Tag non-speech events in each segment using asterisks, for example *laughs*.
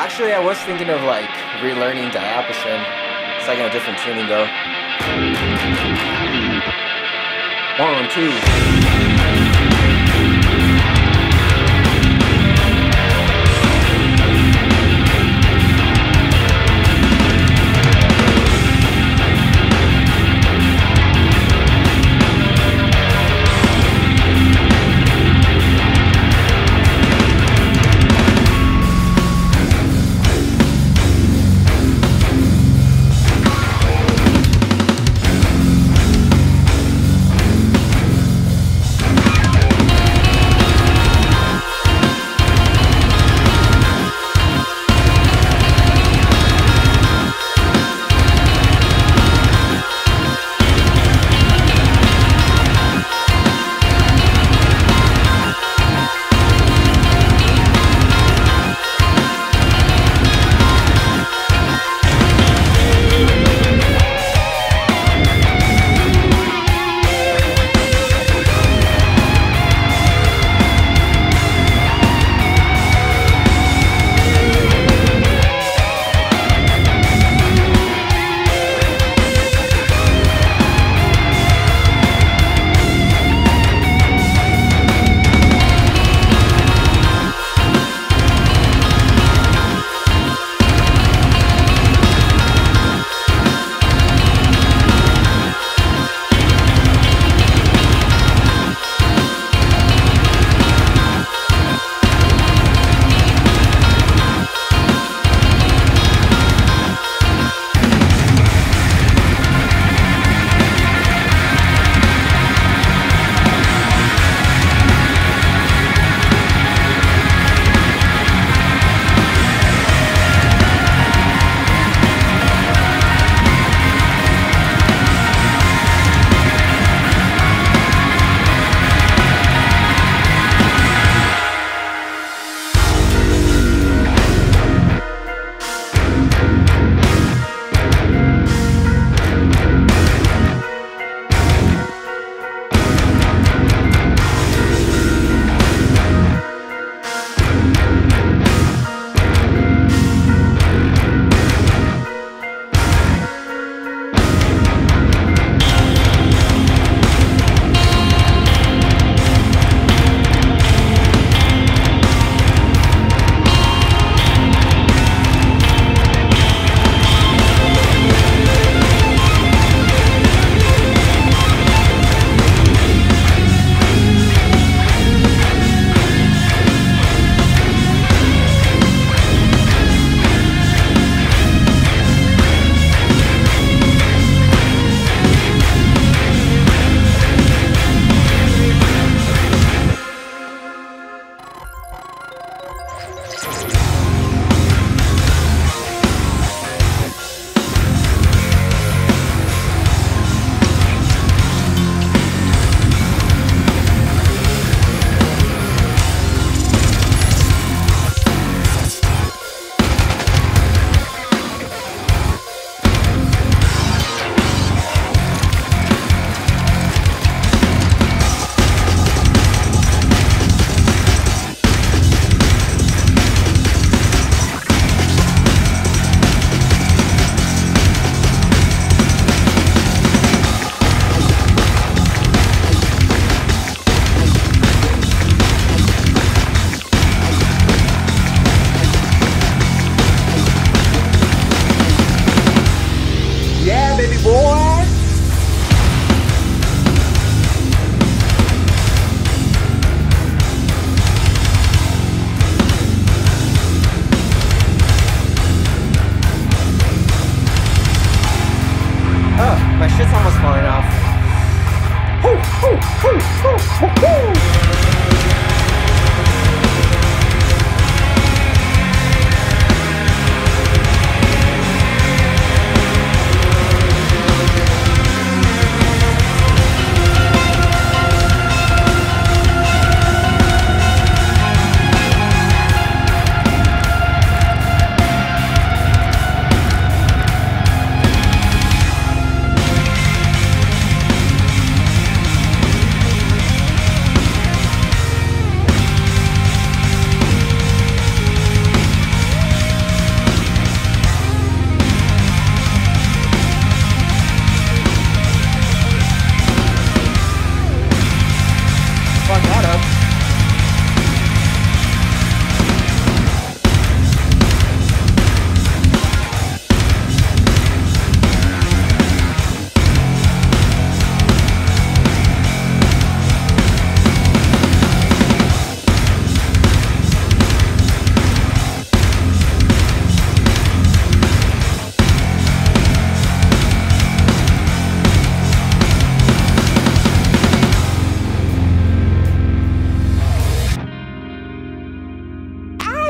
Actually, I was thinking of like relearning diapason. It's like in a different tuning though. One, two.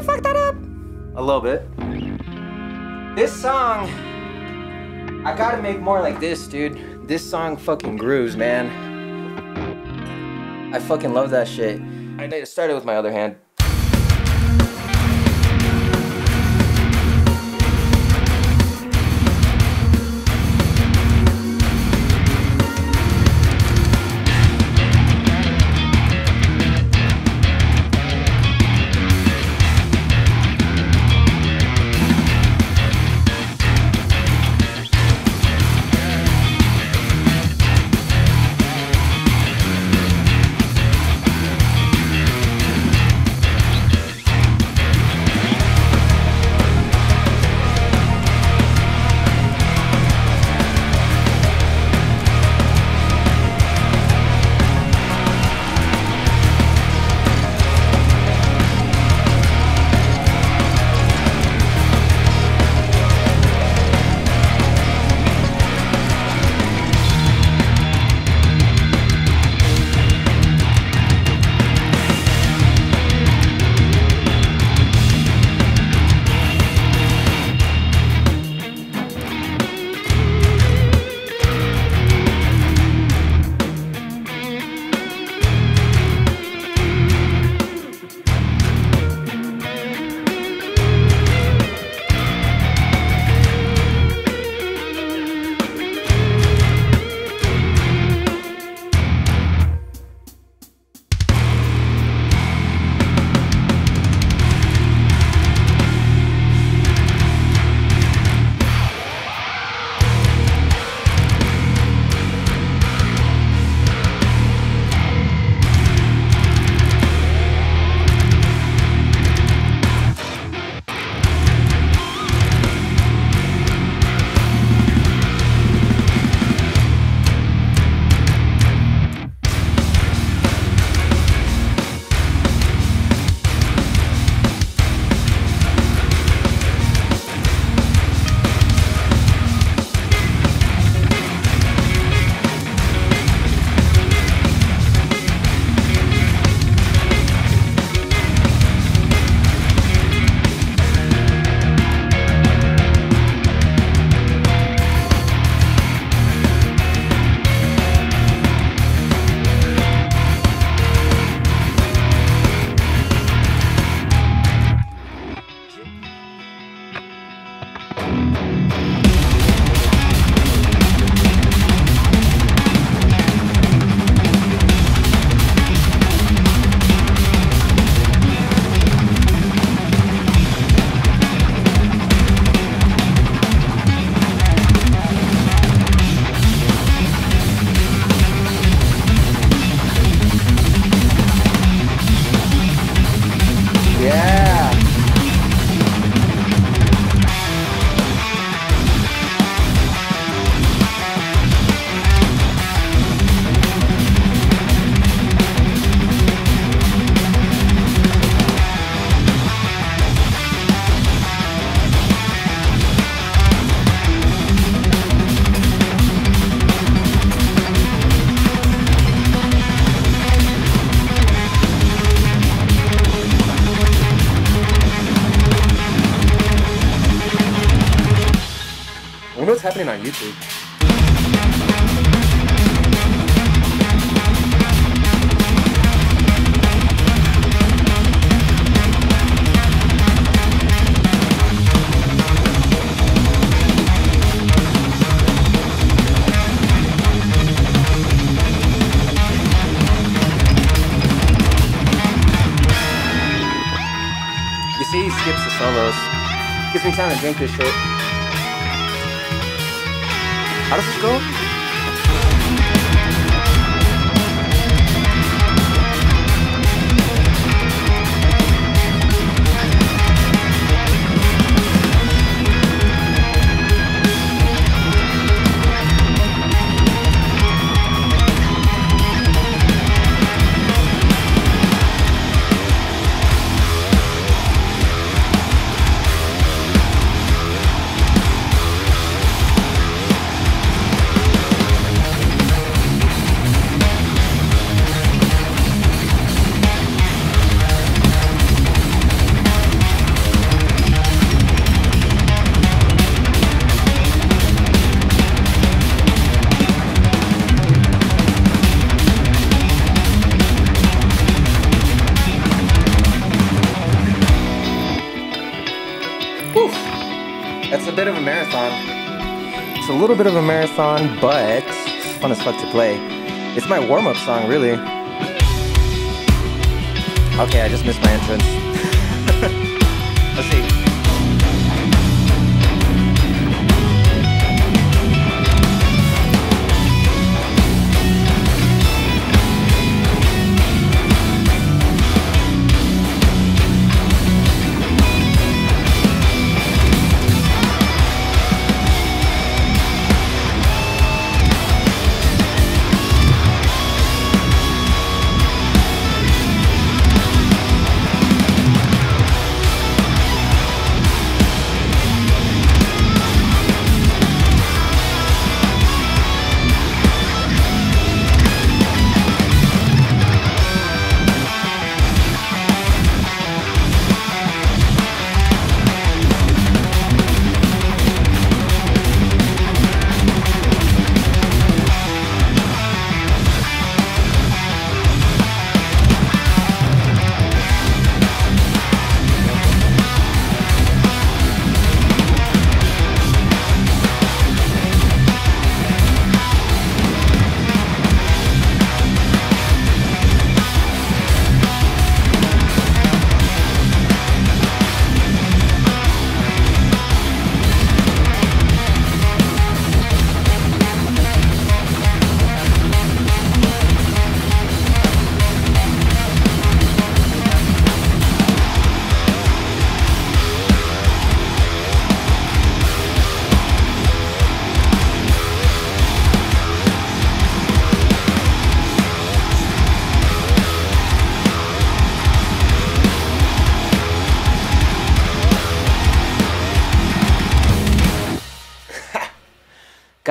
I fucked that up? A little bit. This song, I gotta make more like this, dude. This song fucking grooves, man. I fucking love that shit. I started with my other hand. Time to drink this shit. How does this go? A little bit of a marathon, but fun as fuck to play. It's my warm-up song, really. Okay, I just missed my entrance. *laughs* Let's see.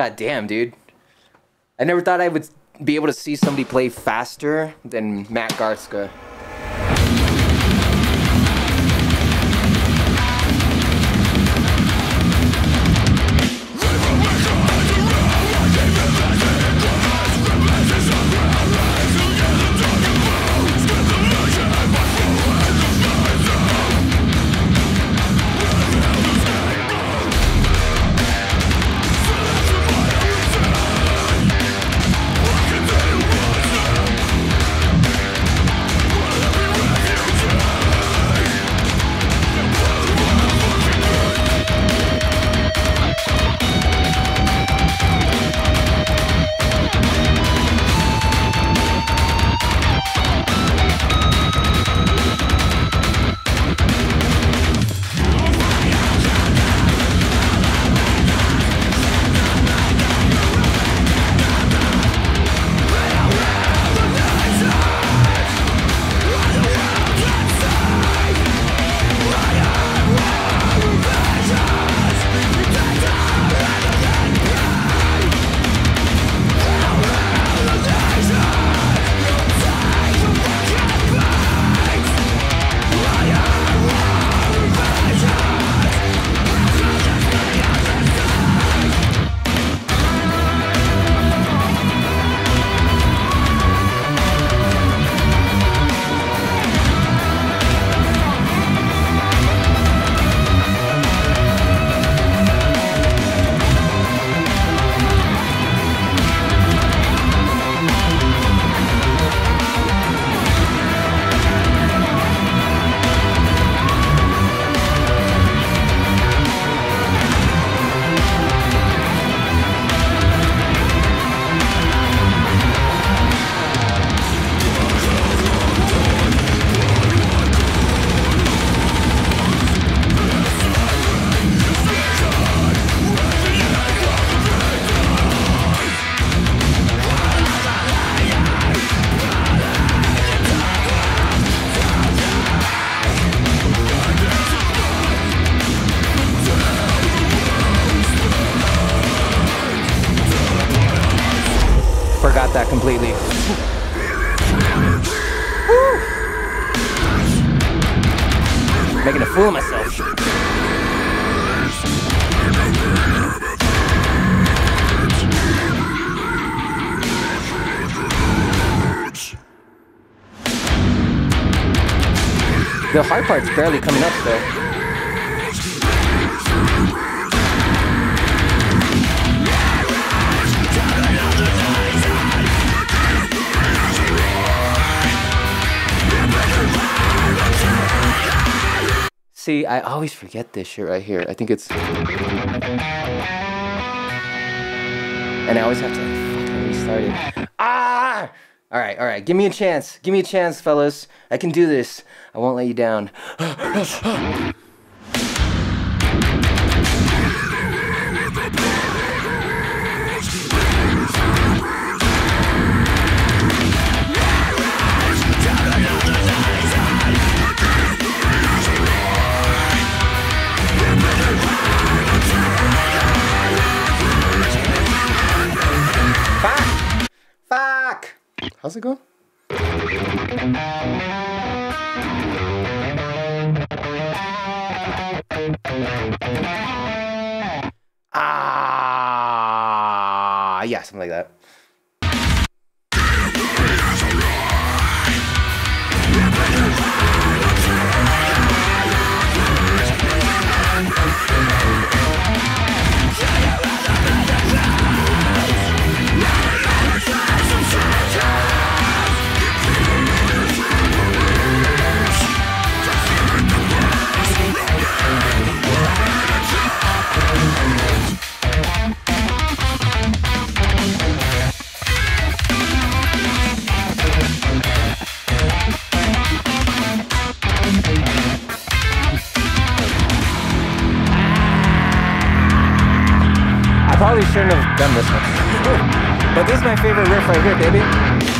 God damn, dude. I never thought I would be able to see somebody play faster than Matt Garska. Completely. Making a fool of myself. The hard part's barely coming up though. See, I always forget this shit right here. I think it's. And I always have to fucking restart it. Ah! All right, all right. Give me a chance. Give me a chance, fellas. I can do this. I won't let you down. *gasps* *laughs* How's it going? Probably shouldn't have done this one. *laughs* but this is my favorite riff right here, baby.